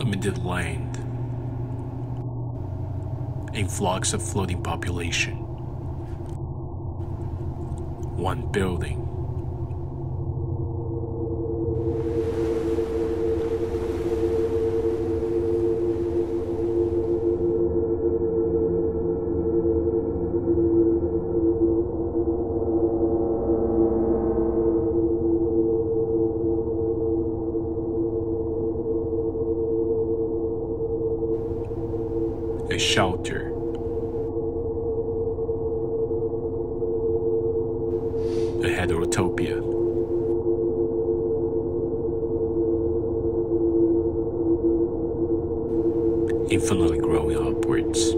limited land, influx of floating population, one building. A shelter. A heterotopia. Infinitely growing upwards.